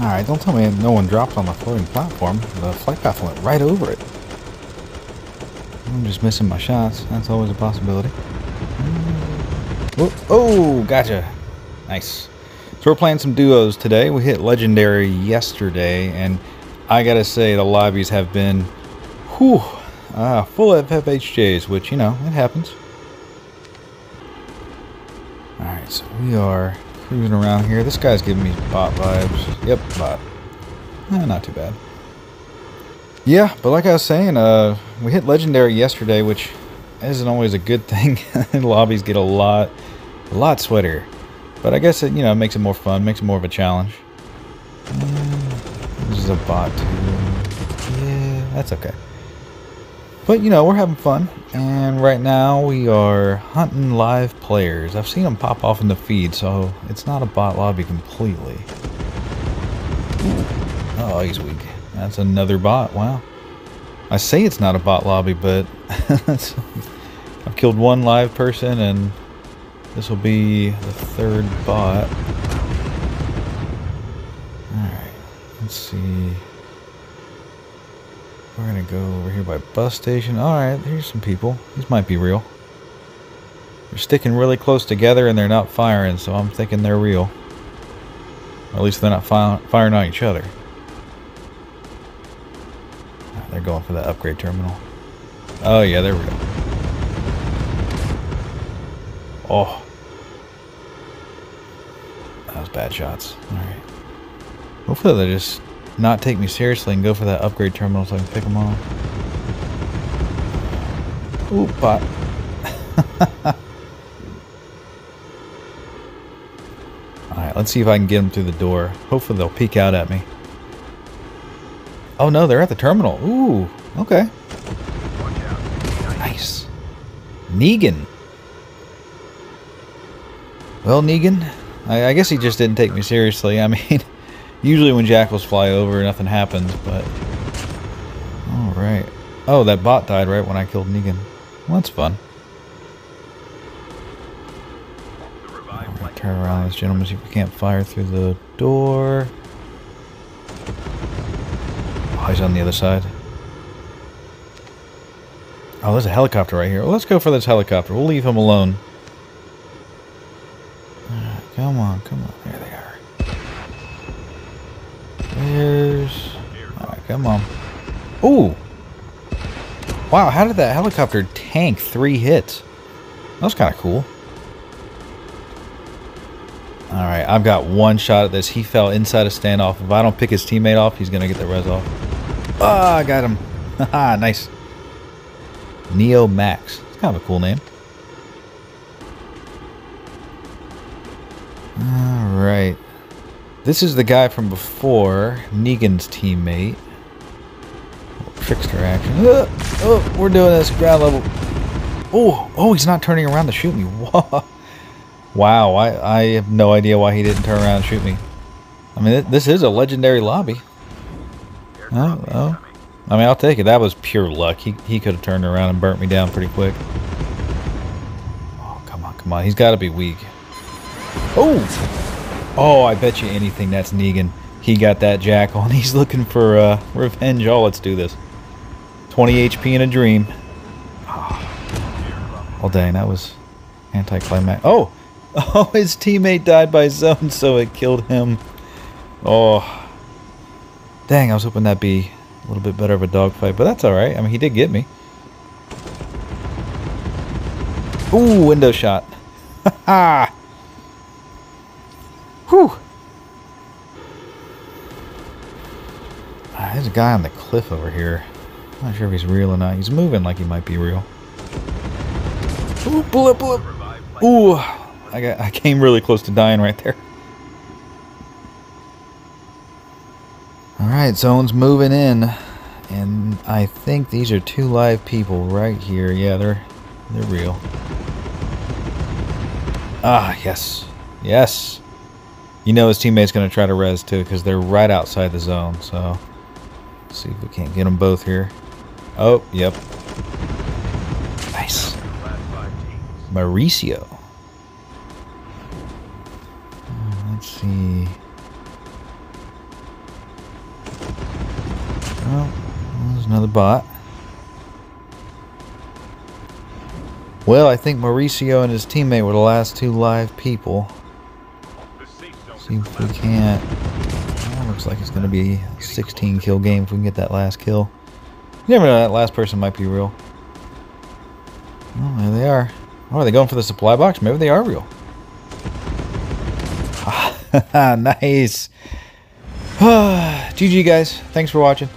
Alright, don't tell me no one dropped on the floating platform. The flight path went right over it. I'm just missing my shots. That's always a possibility. Oh, oh, gotcha. Nice. So we're playing some duos today. We hit Legendary yesterday, and I gotta say the lobbies have been, whew, uh, full of FHJs, which, you know, it happens. Alright, so we are cruising around here. This guy's giving me bot vibes. Yep, bot. Eh, not too bad. Yeah, but like I was saying, uh, we hit Legendary yesterday, which isn't always a good thing. Lobbies get a lot, a lot sweatier. But I guess it, you know, makes it more fun, makes it more of a challenge. Mm, this is a bot too. Yeah, that's okay. But, you know, we're having fun. And right now we are hunting live players. I've seen them pop off in the feed, so it's not a bot lobby completely. Oh, he's weak. That's another bot. Wow. I say it's not a bot lobby, but I've killed one live person, and this will be the third bot. Alright, let's see. We're gonna go over here by bus station. Alright, here's some people. These might be real. They're sticking really close together and they're not firing, so I'm thinking they're real. Or at least they're not fi firing on each other. Ah, they're going for that upgrade terminal. Oh yeah, they're real. Oh. That was bad shots. Alright. Hopefully they just not take me seriously and go for that upgrade terminal so I can pick them off. Ooh, bot. Alright, let's see if I can get them through the door. Hopefully they'll peek out at me. Oh no, they're at the terminal. Ooh, okay. Nice. Negan. Well, Negan, I, I guess he just didn't take me seriously. I mean... Usually when jackals fly over, nothing happens, but... Alright. Oh, that bot died right when I killed Negan. Well, that's fun. Turn around this gentleman, see if we can't fire through the door. Oh, he's on the other side. Oh, there's a helicopter right here. Well, let's go for this helicopter. We'll leave him alone. Right, come on, come on. There they. There's... Come on. Ooh! Wow, how did that helicopter tank three hits? That was kind of cool. Alright, I've got one shot at this. He fell inside a standoff. If I don't pick his teammate off, he's going to get the res off. Ah, oh, I got him. Haha, nice. Neo Max. It's kind of a cool name. Alright. This is the guy from before, Negan's teammate. Trickster action. Uh, oh, we're doing this ground level. Oh, oh, he's not turning around to shoot me. wow, I, I have no idea why he didn't turn around and shoot me. I mean, this is a legendary lobby. Oh, oh. I mean, I'll take it. That was pure luck. He, he could have turned around and burnt me down pretty quick. Oh, come on, come on. He's got to be weak. Oh! Oh, I bet you anything that's Negan. He got that jackal and he's looking for uh, revenge. Oh, let's do this. 20 HP in a dream. Oh, oh dang, that was anticlimactic. Oh! Oh, his teammate died by zone, so it killed him. Oh. Dang, I was hoping that'd be a little bit better of a dogfight, but that's alright. I mean, he did get me. Ooh, window shot. Ha ha! Whew. Ah, there's a guy on the cliff over here. I'm not sure if he's real or not. He's moving like he might be real. Ooh, blip, blip. Ooh, I got, I came really close to dying right there. Alright, zone's moving in. And I think these are two live people right here. Yeah, they're they're real. Ah, yes. Yes. You know his teammate's going to try to res too because they're right outside the zone. So Let's see if we can't get them both here. Oh, yep. Nice. Mauricio. Hmm, let's see. Oh, there's another bot. Well, I think Mauricio and his teammate were the last two live people. See if we can't. Well, looks like it's going to be a 16 kill game if we can get that last kill. You never know, that last person might be real. Oh, there they are. Oh, are they going for the supply box? Maybe they are real. Ah, nice. GG, guys. Thanks for watching.